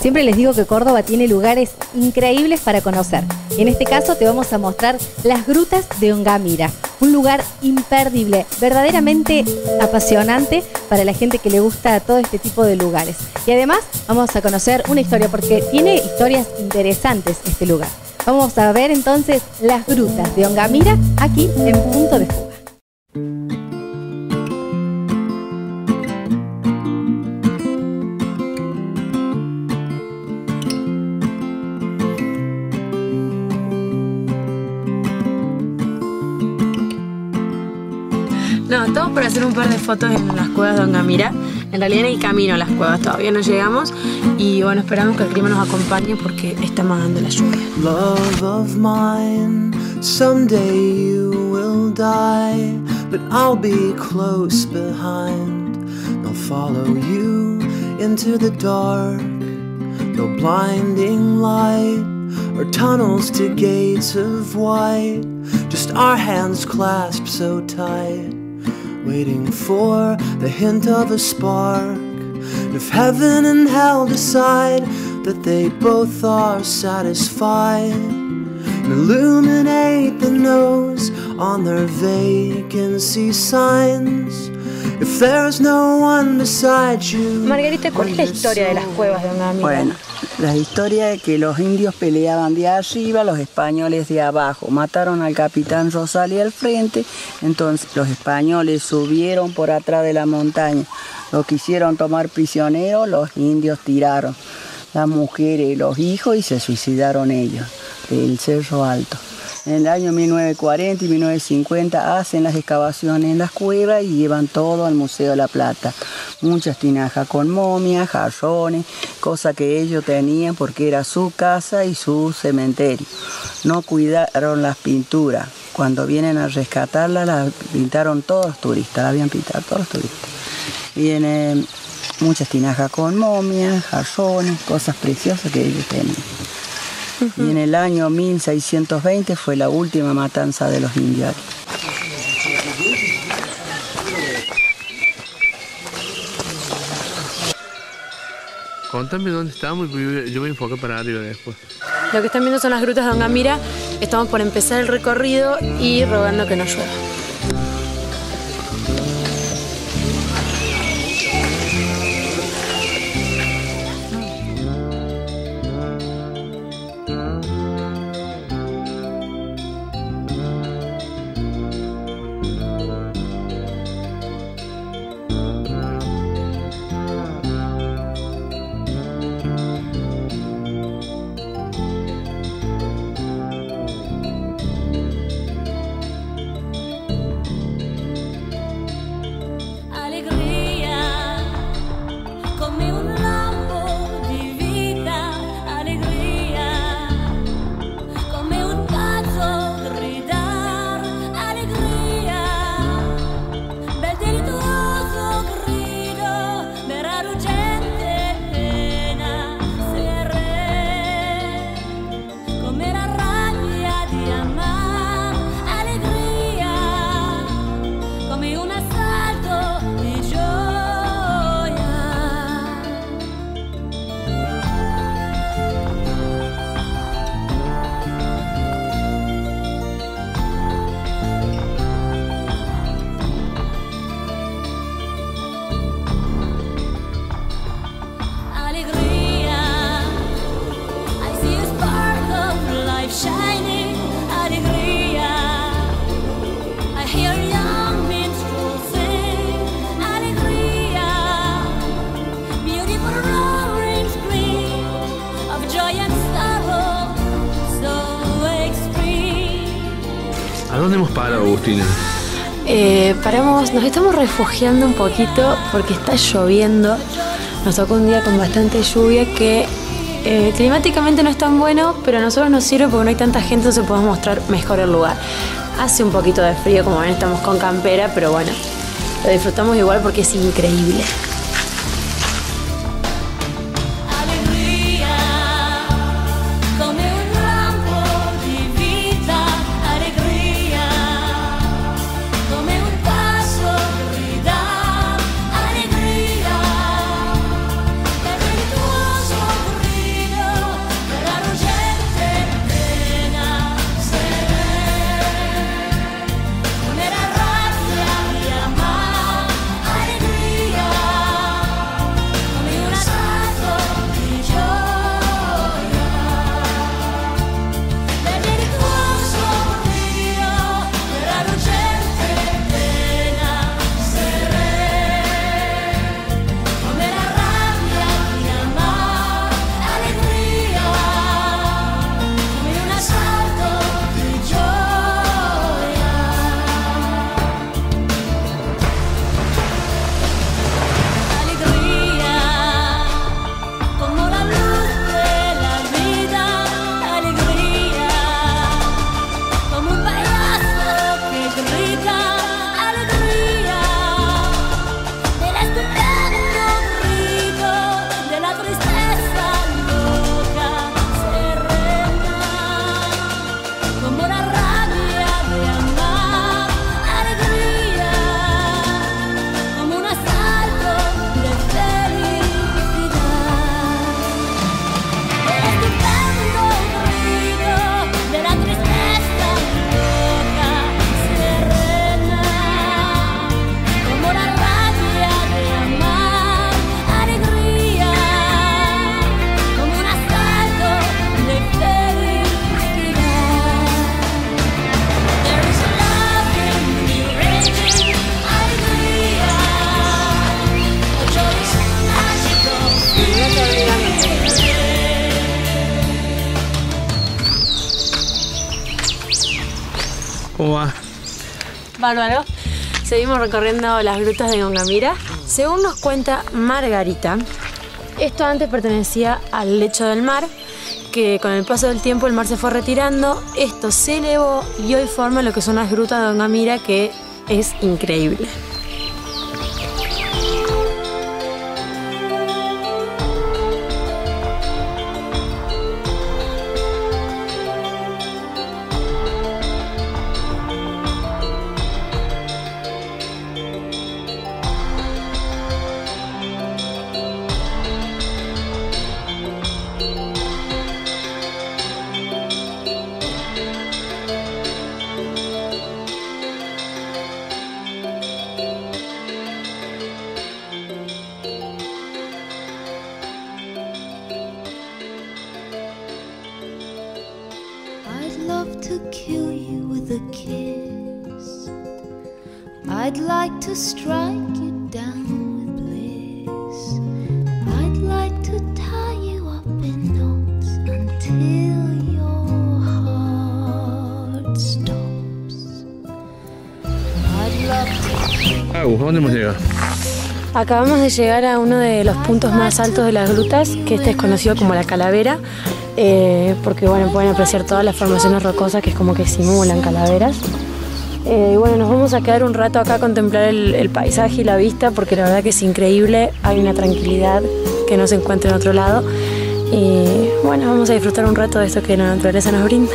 Siempre les digo que Córdoba tiene lugares increíbles para conocer. En este caso te vamos a mostrar las grutas de Ongamira, un lugar imperdible, verdaderamente apasionante para la gente que le gusta todo este tipo de lugares. Y además vamos a conocer una historia porque tiene historias interesantes este lugar. Vamos a ver entonces las grutas de Ongamira aquí en Punto de Fuga. No, estamos por hacer un par de fotos en las cuevas de Ongamira. En realidad en el camino a las cuevas todavía no llegamos y bueno, esperamos que el clima nos acompañe porque estamos dando la lluvia. Love of mine, someday you will die, but I'll be close behind. I'll follow you into the dark, no blinding light or tunnels to gates of white, just our hands clasped so tight waiting for the hint of a spark. If heaven and hell decide that they both are satisfied, and illuminate the nose on their vacancy signs. If there's no one beside you. Margarita, ¿cuál es la historia de las cuevas de Ongamira? Bueno, la historia de que los indios peleaban de arriba, los españoles de abajo. Mataron al capitán Rosali al frente, entonces los españoles subieron por atrás de la montaña. Lo quisieron tomar prisionero, los indios tiraron las mujeres y los hijos y se suicidaron ellos del Cerro Alto. En el año 1940 y 1950 hacen las excavaciones en las cuevas y llevan todo al Museo de la Plata. Muchas tinajas con momias, jarrones, cosa que ellos tenían porque era su casa y su cementerio. No cuidaron las pinturas. Cuando vienen a rescatarlas, las pintaron todos los turistas, la habían pintado todos los turistas. Vienen muchas tinajas con momias, jarrones, cosas preciosas que ellos tenían. Y en el año 1620 fue la última matanza de los indios. Contame dónde estamos y yo yo voy a enfocar para arriba después. Lo que están viendo son las grutas de Ongamira. Estamos por empezar el recorrido y rogando que no llueva. Hemos parado, Agustina? Eh, paramos, nos estamos refugiando un poquito porque está lloviendo. Nos tocó un día con bastante lluvia que eh, climáticamente no es tan bueno, pero a nosotros nos sirve porque no hay tanta gente, entonces podemos mostrar mejor el lugar. Hace un poquito de frío, como ven, estamos con campera, pero bueno, lo disfrutamos igual porque es increíble. ¿Cómo? Bárbaro. Seguimos recorriendo las grutas de Ongamira. Según nos cuenta Margarita, esto antes pertenecía al lecho del mar, que con el paso del tiempo el mar se fue retirando, esto se elevó y hoy forma lo que son las grutas de Ongamira, que es increíble. To kill you with a kiss. I'd like to strike you down with bliss. I'd like to tie you up in knots until your heart stops. I'd love to. Agus, ¿a dónde hemos llegado? Acabamos de llegar a uno de los puntos más altos de las grutas, que este es conocido como la calavera, eh, porque bueno, pueden apreciar todas las formaciones rocosas que es como que simulan calaveras. Eh, y bueno, nos vamos a quedar un rato acá a contemplar el, el paisaje y la vista, porque la verdad que es increíble, hay una tranquilidad que no se encuentra en otro lado. Y bueno, vamos a disfrutar un rato de esto que la naturaleza nos brinda.